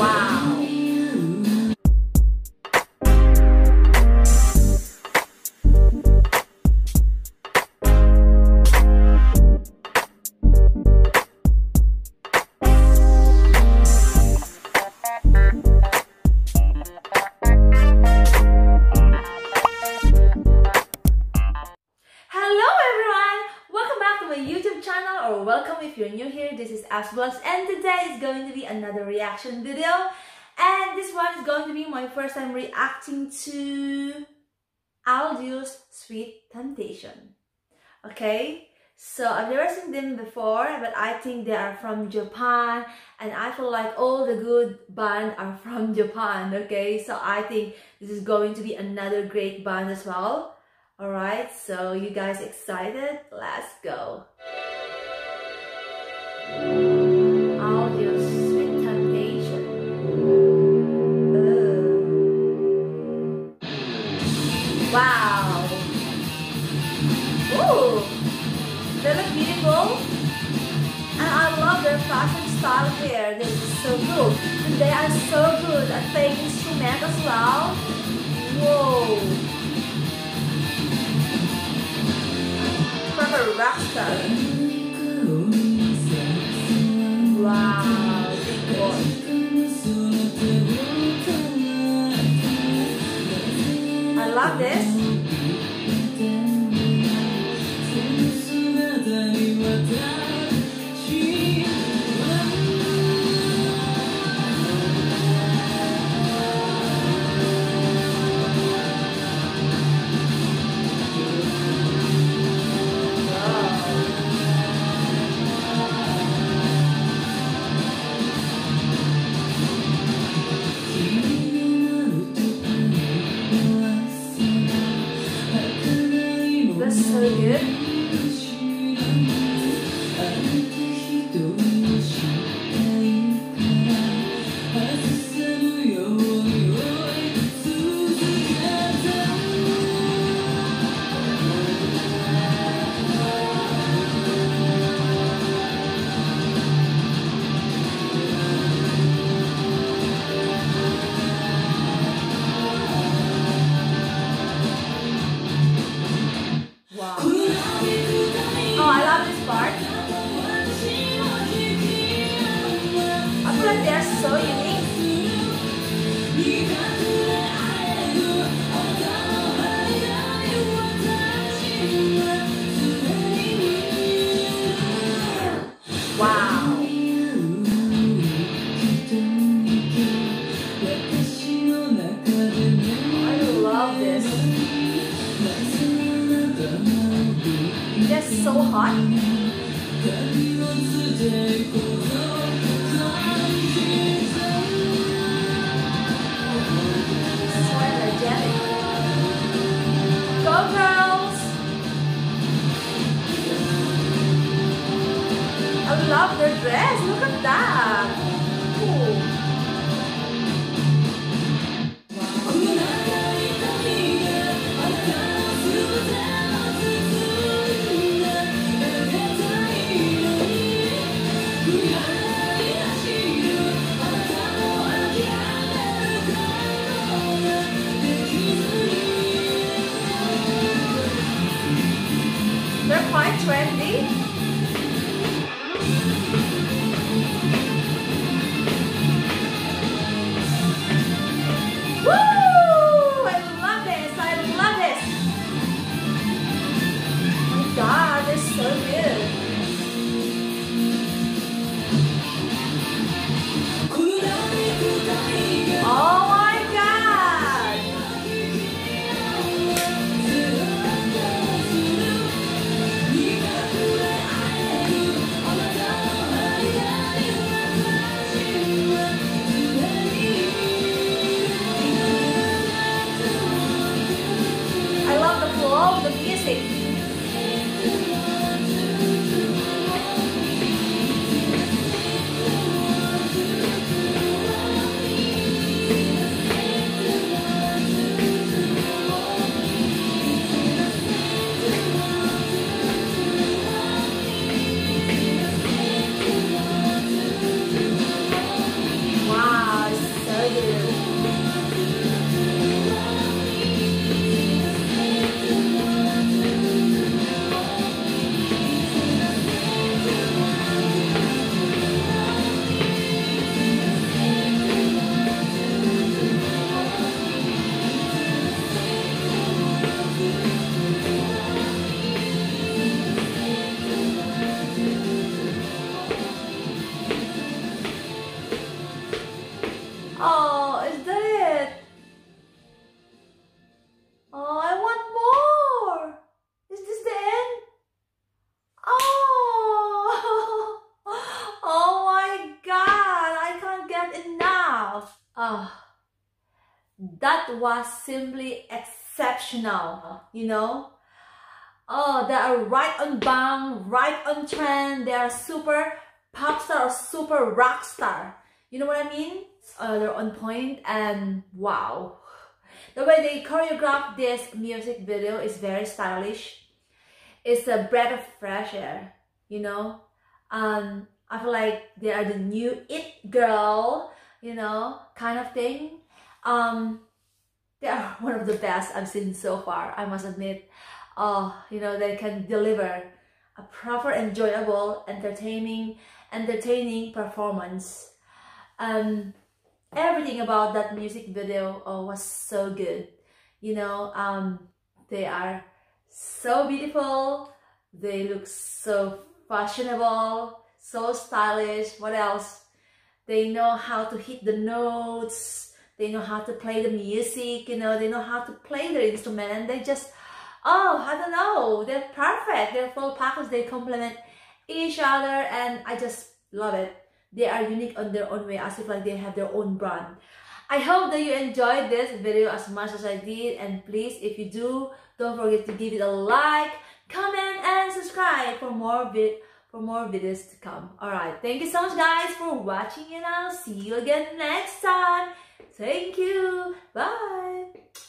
Wow. This is Vlogs and today is going to be another reaction video and this one is going to be my first time reacting to Aldious Sweet Temptation. Okay, so I've never seen them before but I think they are from Japan and I feel like all the good band are from Japan. Okay, so I think this is going to be another great band as well. Alright, so you guys excited? Let's go. They look beautiful. And I love their fashion style here. This is so good. And they are so good at playing instrument as well. Whoa. Proper rock like they're I love your dress. Look at that. They're quite trendy. cuando Oh, is that it? Oh, I want more. Is this the end? Oh, oh my God, I can't get enough. Oh, that was simply exceptional, you know? Oh, they are right on bound, right on trend. They are super pop star or super rock star. You know what I mean? Uh, they're on point and wow. The way they choreograph this music video is very stylish. It's a breath of fresh air, you know? Um, I feel like they are the new it girl, you know, kind of thing. Um, they are one of the best I've seen so far, I must admit. Oh, you know, they can deliver a proper, enjoyable, entertaining, entertaining performance um, everything about that music video uh, was so good. You know, um, they are so beautiful. They look so fashionable, so stylish. What else? They know how to hit the notes. They know how to play the music. You know, they know how to play their instrument, and they just, oh, I don't know. They're perfect. They're full package. They complement each other, and I just love it they are unique on their own way as if like they have their own brand. I hope that you enjoyed this video as much as i did and please if you do don't forget to give it a like comment and subscribe for more vid for more videos to come. All right thank you so much guys for watching and i'll see you again next time. Thank you. Bye